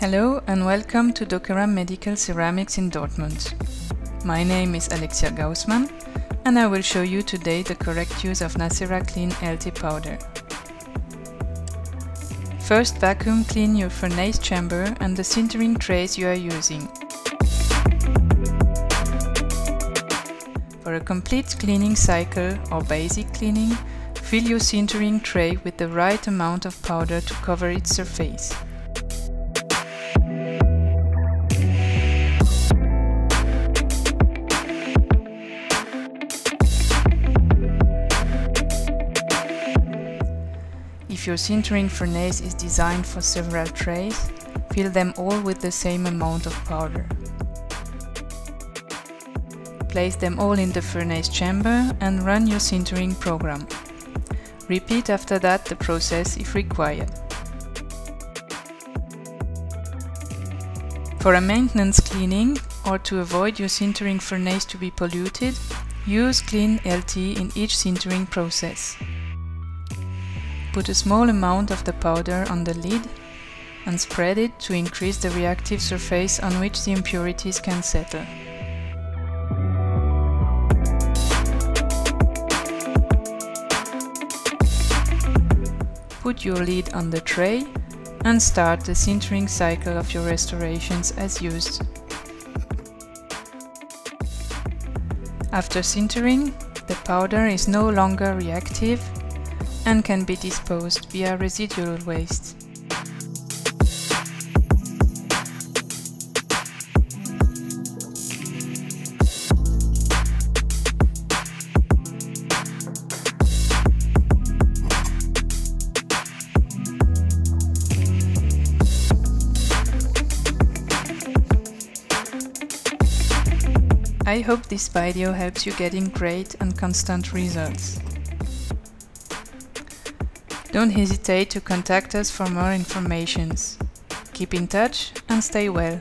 Hello and welcome to Doceram Medical Ceramics in Dortmund. My name is Alexia Gaussmann and I will show you today the correct use of Nacera Clean LT powder. First vacuum clean your furnace chamber and the sintering trays you are using. For a complete cleaning cycle or basic cleaning, fill your sintering tray with the right amount of powder to cover its surface. If your sintering furnace is designed for several trays, fill them all with the same amount of powder. Place them all in the furnace chamber and run your sintering program. Repeat after that the process if required. For a maintenance cleaning or to avoid your sintering furnace to be polluted, use Clean LT in each sintering process. Put a small amount of the powder on the lid and spread it to increase the reactive surface on which the impurities can settle. Put your lid on the tray and start the sintering cycle of your restorations as used. After sintering, the powder is no longer reactive and can be disposed via residual waste. I hope this video helps you getting great and constant results. Don't hesitate to contact us for more information. Keep in touch and stay well.